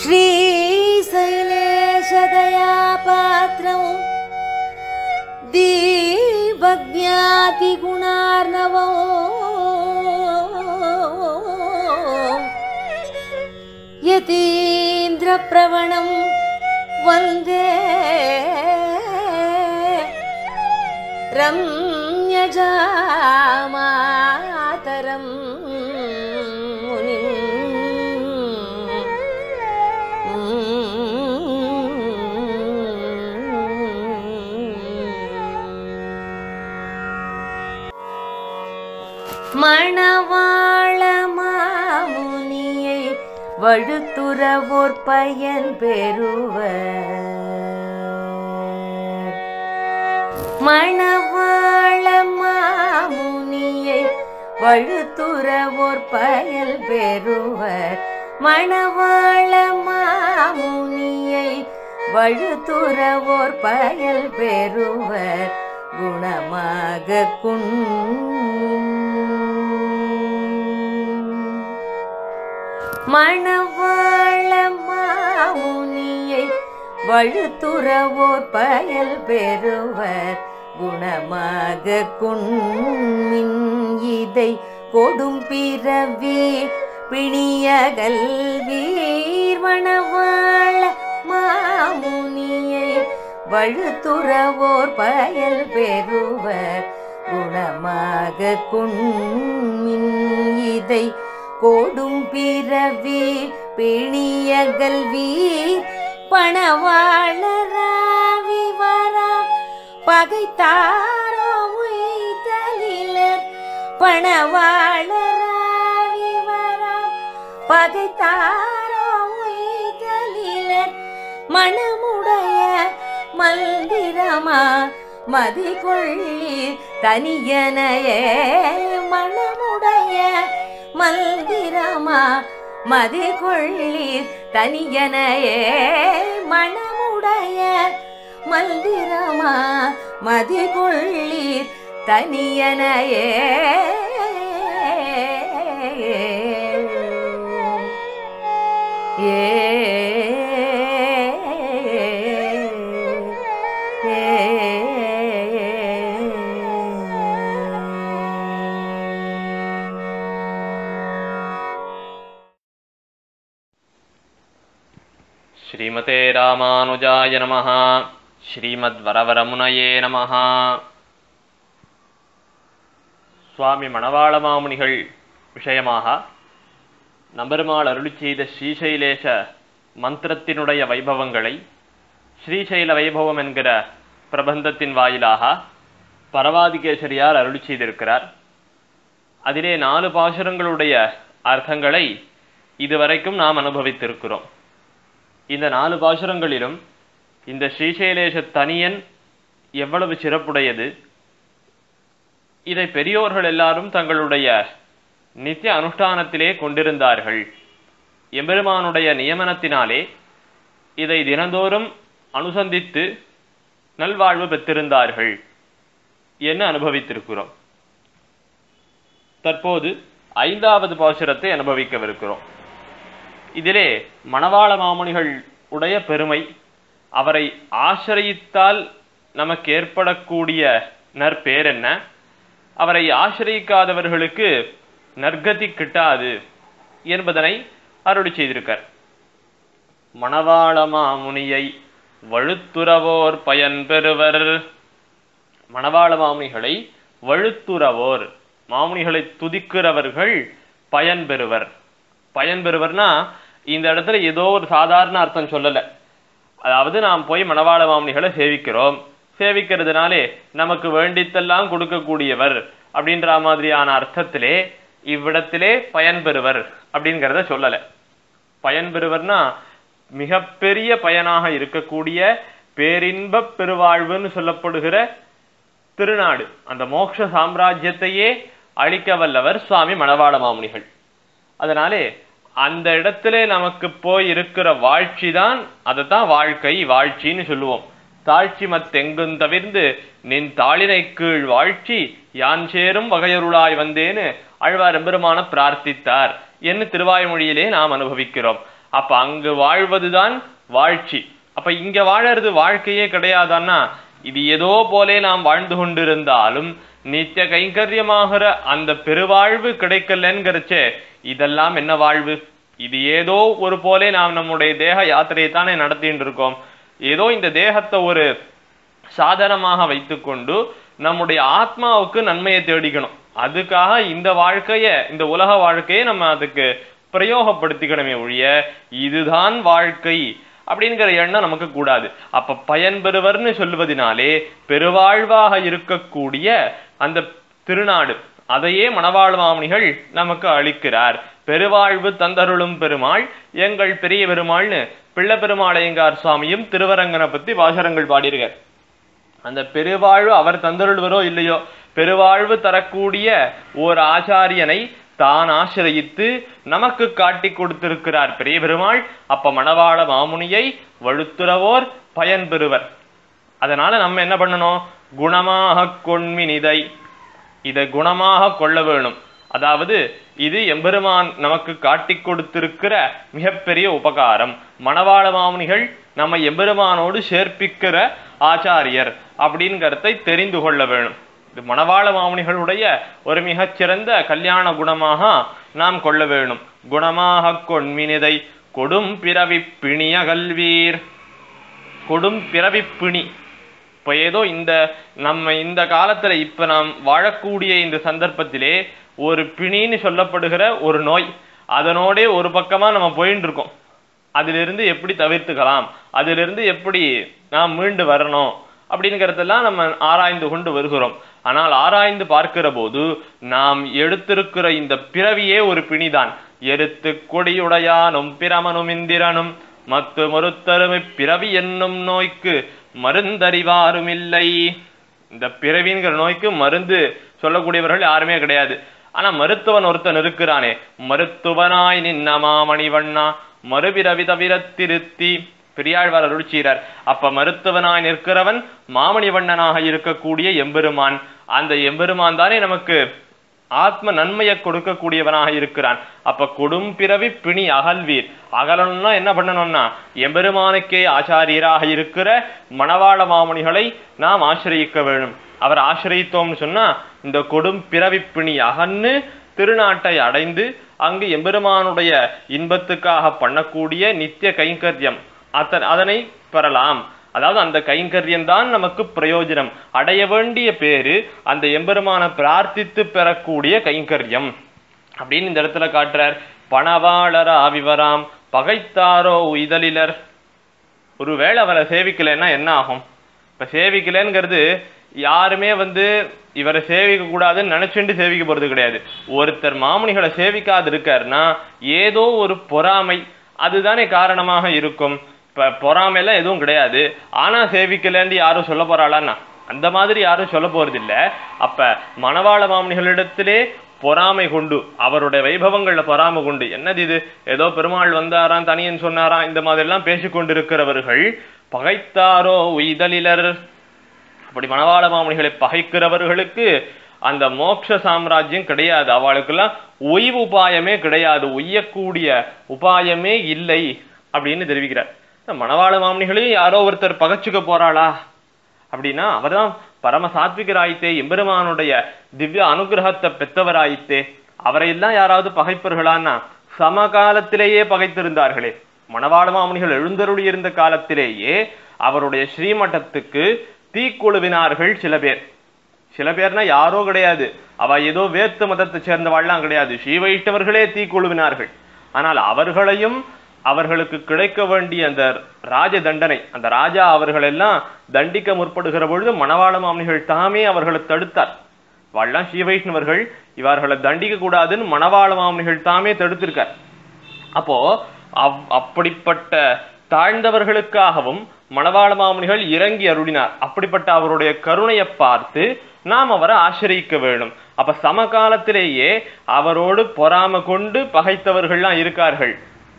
श्रीशैलेशदया पात्रम् दीपज्ञातिगुणार्णवो। यतीन्द्रप्रवणं वन्दे रम्यजामातरं வழுத்துறவோர் பயன் பெறுவர். மணவாள மாமுனியை வழுத்துறவோர் பயல் பெறுவர். மணவாள மாமுனியை வழுத்துறவோர் பயல் பெறுவர். குணமாக குன் மணவாள மாமுனியை வழுத்துறவோர் பயல் பெறுவர். குணமாக குண்மின் இதை கொடும் பிறவி பிணியகல் வீர்வனவாள மாமுனியை வழுத்துறவோர் பயல் பெறுவர். குணமாக குண்மின் இதை கோடும் பிறவி பிணியகல்வி பணவாளராவி வரா பகைத்தாரோ உய்தலிலர் பணவாளராவி வரா பகைத்தாரோ உய்தலிலர் மனமுடைய மல்திரமா மதி கொள்ளி தனியனையே மனமுடைய மல்திரமா மது கொள்ளீர் தனியனையே மணமுடைய மல்திரமா மது கொள்ளீர் தனியனையே. ஏ ஸ்ரீமதே ராமானுஜாய நம ஸ்ரீமத் வரவரமுனையே நம சுவாமி மணவாள மாமுனிகள் விஷயமாக நபெருமாள் அருளி செய்த ஸ்ரீசைலேஷ மந்திரத்தினுடைய வைபவங்களை ஸ்ரீசைல வைபவம் என்கிற பிரபந்தத்தின் வாயிலாக பரவாதிகேசரியார் அருளி செய்திருக்கிறார். அதிலே நாலு பாசுரங்களுடைய அர்த்தங்களை இதுவரைக்கும் நாம் அனுபவித்திருக்கிறோம். இந்த நாலு பாசுரங்களிலும் இந்த ஸ்ரீசைலேஷ தனியன் எவ்வளவு சிறப்புடையது? இதை பெரியோர்கள் எல்லாரும் தங்களுடைய நித்திய அனுஷ்டானத்திலே கொண்டிருந்தார்கள். எம்பெருமானுடைய நியமனத்தினாலே இதை தினந்தோறும் அனுசந்தித்து நல்வாழ்வு பெற்றிருந்தார்கள். என்று அனுபவித்திருக்கிறோம்? தற்போது ஐந்தாவது பாசுரத்தை அனுபவிக்கவிருக்கிறோம். இதிலே மணவாள மாமுனிகள் உடைய பெருமை அவரை ஆசிரயித்தால் நமக்கு ஏற்படக்கூடிய நற்பேர் என்ன அவரை ஆசிரயிக்காதவர்களுக்கு நற்கதி கிட்டாது என்பதனை அருளி செய்திருக்கார். மணவாள மாமுனியை வழுத்துறவோர் பயன் பெறுவர். மணவாள மாமுனிகளை வழுத்துறவோர் மாமுனிகளை துதிக்கிறவர்கள் பயன் பெறுவர். பயன் பெறுவர்னா இந்த இடத்துல ஏதோ ஒரு சாதாரண அர்த்தம் சொல்லலை. அதாவது நாம் போய் மணவாள மாமனிகளை சேவிக்கிறோம். சேவிக்கிறதுனாலே நமக்கு வேண்டித்தெல்லாம் கொடுக்கக்கூடியவர் அப்படின்ற மாதிரியான அர்த்தத்திலே இவ்விடத்திலே பயன்பெறுவர் அப்படிங்கிறத சொல்லலை. பயன்பெறுவர்னா மிகப்பெரிய பயனாக இருக்கக்கூடிய பேரின்ப பெருவாழ்வுன்னு சொல்லப்படுகிற திருநாடு. அந்த மோட்ச சாம்ராஜ்யத்தையே அழிக்க வல்லவர் சுவாமி மணவாள மாமுனிகள். அதனாலே அந்த இடத்துல நமக்கு போய் இருக்கிற வாழ்ச்சி தான் அதைத்தான் வாழ்க்கை வாழ்ச்சின்னு சொல்லுவோம். தாழ்ச்சி மத்தெங்கும் தவிர்ந்து நின் தாளினை கீழ் வாழ்ச்சி யான் சேரும் வகையருளாய் வந்தேன்னு ஆழ்வார் எம்பெருமான பிரார்த்தித்தார். என்று திருவாய்மொழியிலே நாம் அனுபவிக்கிறோம். அப்ப அங்கு வாழ்வதுதான் வாழ்ச்சி. அப்ப இங்க வாழறது வாழ்க்கையே கிடையாதான்னா இது ஏதோ போலே நாம் வாழ்ந்து கொண்டிருந்தாலும் நித்திய கைங்கரியமாகிற அந்த பெருவாழ்வு கிடைக்கலங்கிறச்சே இதெல்லாம் என்ன வாழ்வு? இது ஏதோ ஒரு போலே நாம் நம்முடைய தேக யாத்திரையை தானே நடத்திட்டு இருக்கோம். ஏதோ இந்த தேகத்தை ஒரு சாதனமாக வைத்துக்கொண்டு நம்முடைய ஆத்மாவுக்கு நன்மையை தேடிக்கணும். அதுக்காக இந்த வாழ்க்கைய இந்த உலக வாழ்க்கையை நம்ம அதுக்கு பிரயோகப்படுத்திக்கணுமே ஒழிய இதுதான் வாழ்க்கை. அப்படிங்கிற எண்ணம் நமக்கு கூடாது. அப்ப பயன்பெறுவர்னு சொல்லுவதினாலே பெருவாழ்வாக இருக்கக்கூடிய அந்த திருநாடு அதையே மணவாழ்வாமணிகள் நமக்கு அளிக்கிறார். பெருவாழ்வு தந்தருளும் பெருமாள் எங்கள் பெரிய பெருமாள்னு பிள்ளை பெருமாளையங்கார் சுவாமியும் திருவரங்கனை பத்தி வாசகங்கள் பாடியிருக்கார். அந்த பெருவாழ்வு அவர் தந்தருள்வரோ இல்லையோ? பெருவாழ்வு தரக்கூடிய ஓர் ஆச்சாரியனை தான் ஆசிரயித்து நமக்கு காட்டி கொடுத்திருக்கிறார். பெரிய பெருமாள் அப்ப மணவாள மாமுனியை வழுத்துறவோர் பயன் பெறுவர். அதனால நம்ம என்ன பண்ணணும்? குணமாக கொண்மினிதை. இதை குணமாக கொள்ள வேணும். அதாவது இது எம்பெருமான் நமக்கு காட்டி கொடுத்திருக்கிற மிகப்பெரிய உபகாரம். மணவாள மாமுனிகள் நம்ம எம்பெருமானோடு சேர்ப்பிக்கிற ஆச்சாரியர் அப்படிங்கிறதை தெரிந்து கொள்ள வேணும். இது மணவாள மாமுனிகளுடைய ஒரு மிகச்சிறந்த கல்யாண குணமாக நாம் கொள்ள வேணும். குணமாக கொண்மினிதை கொடும் பிறவி பிணிய கல்வீர் கொடும் பிறவி பிணி. இப்போ ஏதோ இந்த நம்ம இந்த காலத்தில் இப்போ நாம் வாழக்கூடிய இந்த சந்தர்ப்பத்திலே ஒரு பிணின்னு சொல்லப்படுகிற ஒரு நோய் அதனோடே ஒரு பக்கமாக நம்ம போயின்னு இருக்கோம் அதிலிருந்து எப்படி தவிர்த்துக்கலாம்? அதிலிருந்து எப்படி நாம் மீண்டு வரணும்? அப்படிங்கிறதெல்லாம் நம்ம ஆராய்ந்து கொண்டு வருகிறோம். ஆனால் ஆராய்ந்து பார்க்கிற போது நாம் எடுத்திருக்கிற இந்த பிறவியே ஒரு பிணிதான். எருத்து கொடியுடையானும் பிரமனும் இந்திரனும் மத்து மறுத்தருமை பிறவி என்னும் நோய்க்கு மருந்தறிவாரும் இல்லை இந்த பிறவிங்கிற நோய்க்கு மருந்து சொல்லக்கூடியவர்கள் யாருமே கிடையாது. ஆனா மருத்துவன் ஒருத்தன் இருக்கிறானே. மருத்துவனாய் நின்னமா மணிவண்ணா மறுபிறவி தவிர திருத்தி பெரியாழ்வார் அருள்சீரர் அப்ப மருத்துவனாய் நிற்கிறவன் மாமணிவண்ணனாக இருக்கக்கூடிய எம்பெருமான். அந்த எம்பெருமான் தானே நமக்கு ஆத்ம நன்மையை கொடுக்கக்கூடியவனாக இருக்கிறான். அப்ப கொடும் பிறவி பிணி அகல்வீர். அகலணும்னா என்ன பண்ணணும்னா எம்பெருமானுக்கே ஆச்சாரியராக இருக்கிற மணவாள மாமணிகளை நாம் ஆசிரயிக்க வேண்டும். அவர் ஆசிரயித்தோம்னு சொன்னா இந்த கொடும் பிறவி பிணி அகன்னு திருநாட்டை அடைந்து அங்கு எம்பெருமானுடைய இன்பத்துக்காக பண்ணக்கூடிய நித்திய கைங்கரியம். அதனை பெறலாம். அதாவது அந்த கைங்கரியம்தான் நமக்கு பிரயோஜனம். அடைய வேண்டிய பேரு அந்த எம்பெருமான பிரார்த்தித்து பெறக்கூடிய கைங்கரியம். அப்படின்னு இந்த இடத்துல காட்டுறார். பணவாளரா ஆவிவராம் பகைத்தாரோ இதழிலர் ஒருவேளை அவரை சேவிக்கலைன்னா என்ன ஆகும்? இப்போ சேவிக்கலைங்கிறது யாருமே வந்து இவரை சேவிக்க கூடாதுன்னு நினைச்சுட்டு சேவிக்க போகிறது கிடையாது. ஒருத்தர் மாமுனிகளை சேவிக்காது இருக்காருன்னா ஏதோ ஒரு பொறாமை. அதுதானே காரணமாக இருக்கும். இப்ப பொறாமைலாம் எதுவும் கிடையாது. ஆனா சேவிக்கலன்னு யாரும் சொல்ல போகிறாளான்னா அந்த மாதிரி யாரும் சொல்ல போகிறதில்ல அப்போ அப்ப மணவாள மாமனிகளிடத்திலே பொறாமை கொண்டு அவருடைய வைபவங்கள்ல பொறாமை கொண்டு என்னது இது? ஏதோ பெருமாள் வந்தாராம் தனியன் சொன்னாராம் இந்த மாதிரி எல்லாம் பேசிக்கொண்டிருக்கிறவர்கள் பகைத்தாரோ உய்தலிலர். அப்படி மணவாள மாமனிகளை பகைக்கிறவர்களுக்கு அந்த மோட்ச சாம்ராஜ்யம் கிடையாது. அவளுக்கெல்லாம் ஒய்வு உபாயமே கிடையாது. ஒய்யக்கூடிய உபாயமே இல்லை அப்படின்னு தெரிவிக்கிறார். இந்த மணவாள மாமுனிகளையும் யாரோ ஒருத்தர் பகச்சுக்க போறாளா? அப்படின்னா அவர்தான் பரம சாத்விகராயித்தே எம்பெருமானுடைய திவ்ய அனுகிரகத்தை பெற்றவராயித்தே. அவரையெல்லாம் யாராவது பகைப்பர்களான்னா சமகாலத்திலேயே பகைத்திருந்தார்களே. மணவாள மாமுனிகள் எழுந்தருளி இருந்த காலத்திலேயே அவருடைய ஸ்ரீமட்டத்துக்கு தீக்குழுவினார்கள் சில பேர். சில பேர்னா யாரோ கிடையாது. அவ ஏதோ வேத்து மதத்தை சேர்ந்தவாள்லாம் கிடையாது. ஸ்ரீ வைஷ்ணவர்களே தீக்குழுவினார்கள் ஆனால் அவர்களையும் அவர்களுக்கு கிடைக்க வேண்டிய அந்த ராஜ தண்டனை அந்த ராஜா அவர்களெல்லாம் தண்டிக்க முற்படுகிற பொழுது மணவாள மாமனிகள் தாமே அவர்களை தடுத்தார். வாழலாம் ஸ்ரீ வைஷ்ணவர்கள் இவர்களை தண்டிக்க கூடாதுன்னு மணவாள மாமனிகள் தாமே தடுத்திருக்கார். அப்போ அவ் அப்படிப்பட்ட தாழ்ந்தவர்களுக்காகவும் மணவாள மாமனிகள் இறங்கி அருளினார். அப்படிப்பட்ட அவருடைய கருணையை பார்த்து நாம் அவரை ஆசிரியிக்க வேண்டும். அப்ப சமகாலத்திலேயே அவரோடு பொறாம கொண்டு பகைத்தவர்கள்லாம் இருக்கார்கள்.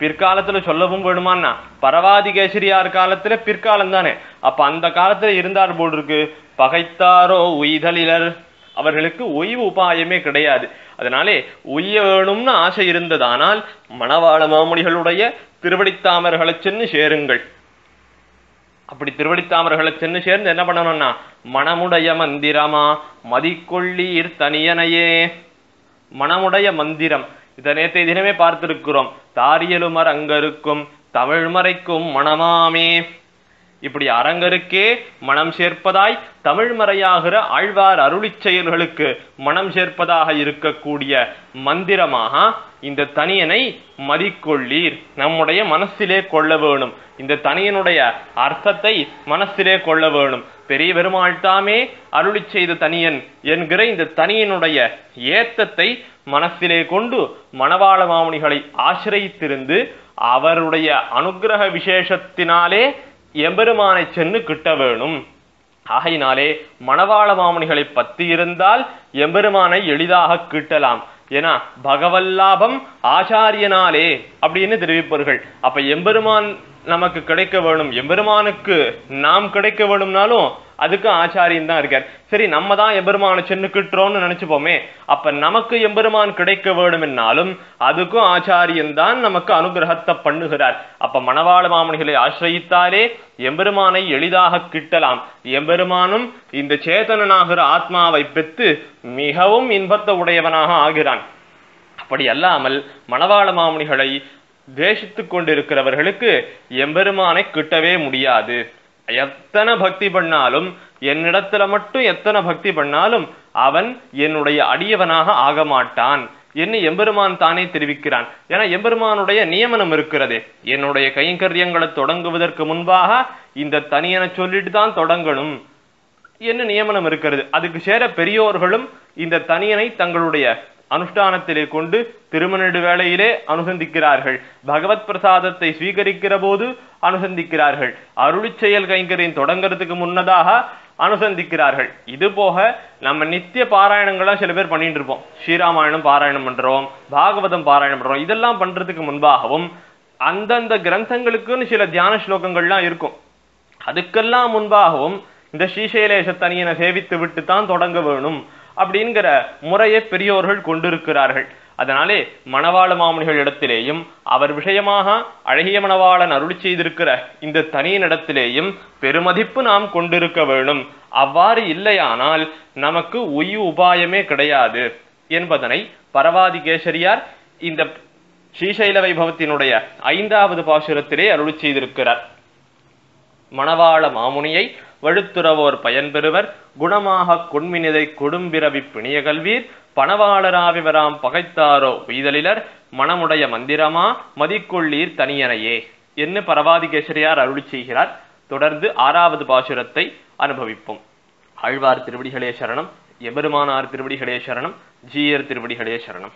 பிற்காலத்துல சொல்லவும் வேணுமான்னா? பரவாதி கேசரியார் காலத்துல பிற்காலம் தானே அப்ப அந்த காலத்துல இருந்தார் போல் இருக்கு. பகைத்தாரோ உய்தலிலர். அவர்களுக்கு ஓய்வு உபாயமே கிடையாது. அதனாலே உய்ய வேணும்னு ஆசை இருந்ததானால் மணவாள மாமுனிகளுடைய திருவடித்தாமர்களை சென்று சேருங்கள். அப்படி திருவடித்தாமர்களை சென்று சேர்ந்து என்ன பண்ணணும்னா மணமுடைய மந்திரமா? மதிக்கொள்ளீர் தனியனையே. மணமுடைய மந்திரம். இதை நேற்றைய தினமே பார்த்திருக்கிறோம். தாரியலுமர் அங்கருக்கும் தமிழ்மறைக்கும் மணமாமே இப்படி அரங்கருக்கே மனம் சேர்ப்பதாய் தமிழ் மறையாகிற ஆழ்வார் அருளிச் செயல்களுக்கு மனம் சேர்ப்பதாக இருக்கக்கூடிய மந்திரமாக இந்த தனியனை மதிக்கொள்ளீர். நம்முடைய மனசிலே கொள்ள வேணும். இந்த தனியனுடைய அர்த்தத்தை மனசிலே கொள்ள வேணும். பெரிய பெருமாள் தாமே அருளிச் செய்த தனியன் என்கிற இந்த தனியனுடைய ஏத்தத்தை மனசிலே கொண்டு மணவாள மாமுனிகளை ஆசிரயித்திருந்து அவருடைய அனுக்கிரக விசேஷத்தினாலே எம்பெருமானை சென்று கிட்ட வேணும். ஆகையினாலே மணவாள மாமுனிகளை பத்தி இருந்தால் எம்பெருமானை எளிதாக கிட்டலாம். ஏன்னா பகவல்லாபம் ஆச்சாரியனாலே அப்படின்னு தெரிவிப்பார்கள் அப்ப எம்பெருமான் நமக்கு கிடைக்க வேணும். எம்பெருமானுக்கு நாம் கிடைக்க வேணும்னாலும் அதுக்கும் ஆச்சாரியன் தான் இருக்கார். சரி நம்ம தான் எம்பெருமானை சென்று கிட்டுறோம்னு நினைச்சுப்போமே. அப்ப நமக்கு எம்பெருமான் கிடைக்க வேணும்னாலும் அதுக்கும் ஆச்சாரியன் தான் நமக்கு அனுகிரகத்தை பண்ணுகிறார். அப்ப மணவாள மாமணிகளை ஆசிரயித்தாலே எம்பெருமானை எளிதாக கிட்டலாம். எம்பெருமானும் இந்த சேதனனாகிற ஆத்மாவை பெற்று மிகவும் இன்பத்தை உடையவனாக ஆகிறான். அப்படி அல்லாமல் மணவாள மாமுனிகளை தேசித்து கொண்டிருக்கிறவர்களுக்கு எம்பெருமானை கிட்டவே முடியாது. எத்தனை பக்தி பண்ணாலும் என்னிடத்துல மட்டும் எத்தனை பக்தி பண்ணாலும் அவன் என்னுடைய அடியவனாக ஆக மாட்டான் என்ன எம்பெருமான் தானே தெரிவிக்கிறான். ஏன்னா எம்பெருமானுடைய நியமனம் இருக்கிறது. என்னுடைய கைங்கரியங்களை தொடங்குவதற்கு முன்பாக இந்த தனியனை சொல்லிட்டு தான் தொடங்கணும் என்ன நியமனம் இருக்கிறது. அதுக்கு சேர பெரியோர்களும் இந்த தனியனை தங்களுடைய அனுஷ்டானத்திலே கொண்டு திருமண வேளையிலே அனுசந்திக்கிறார்கள். பகவத் பிரசாதத்தை ஸ்வீகரிக்கிற போது அனுசந்திக்கிறார்கள். அருளி செயல் கைங்கரின் தொடங்குறதுக்கு முன்னதாக அனுசந்திக்கிறார்கள். இது போக நம்ம நித்திய பாராயணங்கள்லாம் சில பேர் பண்ணிட்டு இருப்போம் ஸ்ரீராமாயணம் பாராயணம் பண்றோம் பாகவதம் பாராயணம் பண்றோம். இதெல்லாம் பண்றதுக்கு முன்பாகவும் அந்தந்த கிரந்தங்களுக்குன்னு சில தியான ஸ்லோகங்கள்லாம் இருக்கும். அதுக்கெல்லாம் முன்பாகவும் இந்த ஸ்ரீசைலேஷ தனியனை சேவித்து விட்டு தான் தொடங்க வேணும். அப்படிங்கிற முறையை பெரியோர்கள் கொண்டிருக்கிறார்கள். அதனாலே மணவாள மாமுனிகள் இடத்திலேயும் அவர் விஷயமாக அழகிய மணவாளன் அருள் செய்திருக்கிற இந்த தனியினிடத்திலேயும் பெருமதிப்பு நாம் கொண்டிருக்க வேணும் அவ்வாறு இல்லையானால் நமக்கு உய் உபாயமே கிடையாது என்பதனை பரவாதி கேசரியார் இந்த ஸ்ரீசைல வைபவத்தினுடைய ஐந்தாவது பாசுரத்திலே அருள் செய்திருக்கிறார். மணவாள மாமுனியை வழுத்துறவோர் பயன்பெறுவர். குணமாக கொன்மினிதை கொடும்பிறவி பிணிய கல்வீர் பணவாளராவிவராம் பகைத்தாரோ உய்தலிலர் மனமுடைய மந்திரமா? மதிக்கொள்ளீர் தனியனையே. என்று பரவாதிகேசரியார் அருளி செய்கிறார். தொடர்ந்து ஆறாவது பாசுரத்தை அனுபவிப்போம். ஆழ்வார் திருவடிகளே சரணம். எபெருமானார் திருவடிகளே சரணம். ஜீயர் திருவடிகளே சரணம்.